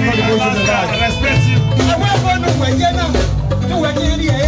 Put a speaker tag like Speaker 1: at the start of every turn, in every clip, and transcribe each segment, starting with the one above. Speaker 1: Respect you. I will go to Wayana to Wayana.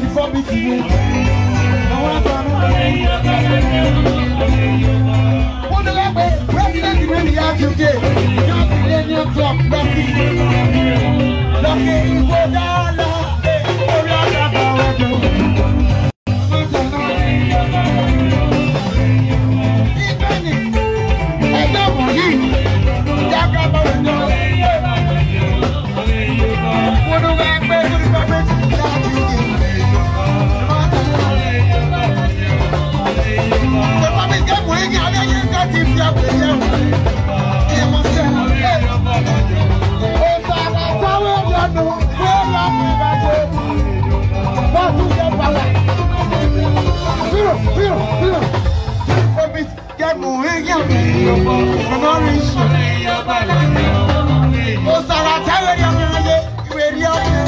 Speaker 1: 24 bit ni àwọn àtàwọn wọn ni wọn pe president mi ni yàtú dé yàtú dé ní club lọkì lọkì ìgbó dáa. Dẹ́kun iyán mi yọ̀bọ̀, ọmọ mi sùn. Ó sọ̀rọ̀ àtẹ́wé rí ọmọ yẹn, ìwé rí ọmọ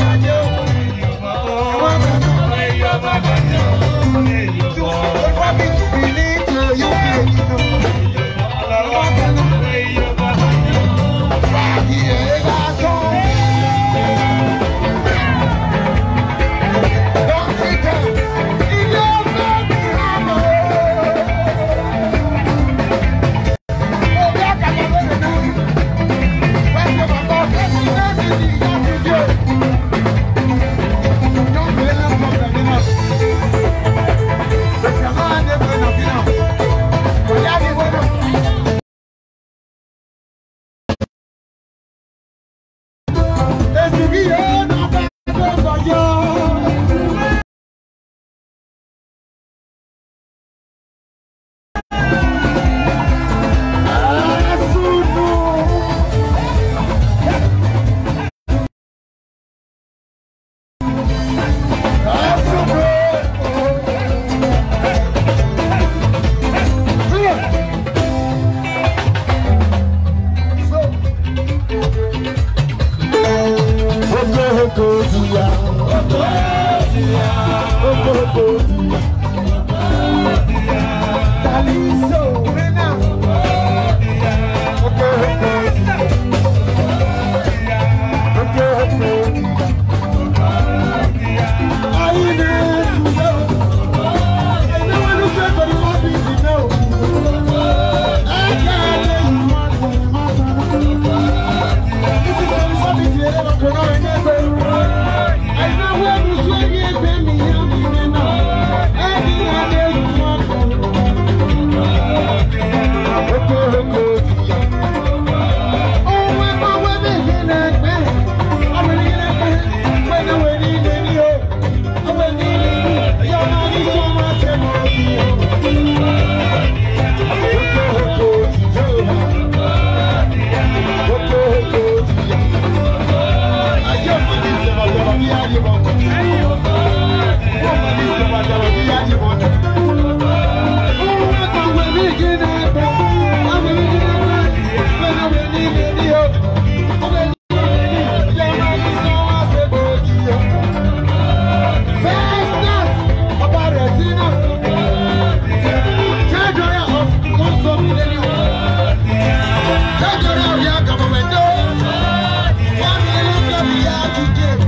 Speaker 1: get